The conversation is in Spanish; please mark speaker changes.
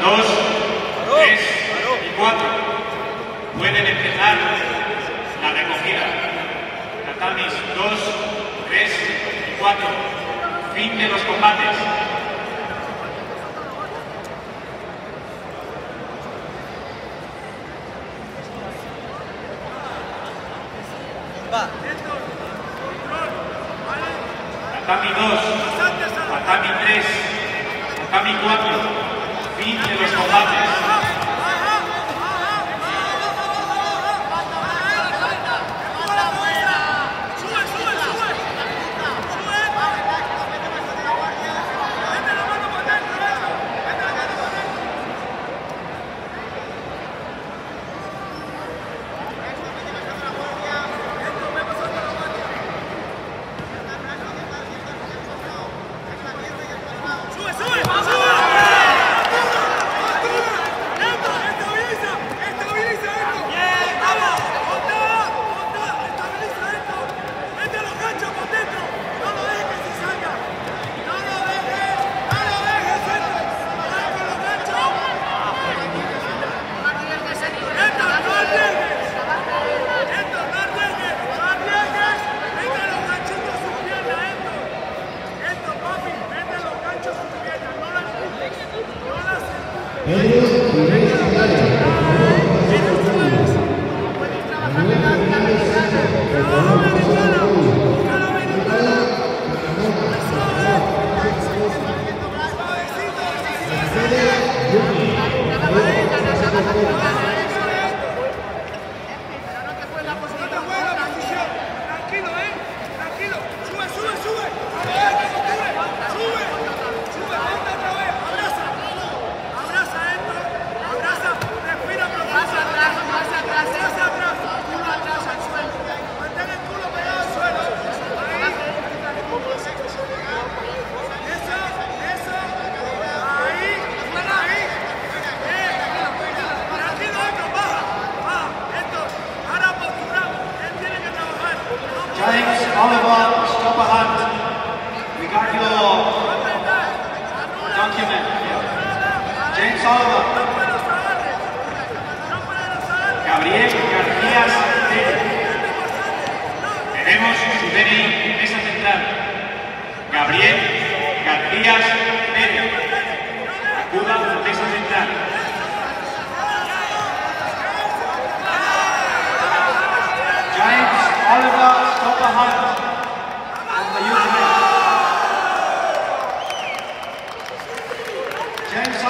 Speaker 1: 2, 3 y 4. Pueden empezar la recogida. Tatamis 2, 3 y 4. Fin de los combates. Tatami 2, Tatami 3, Tatami 4. Fin de los combates. James Oliver Stopperhand, got your document. James Oliver. Gabriel García Santero. Tenemos su DNI en mesa central. Gabriel García Thanks.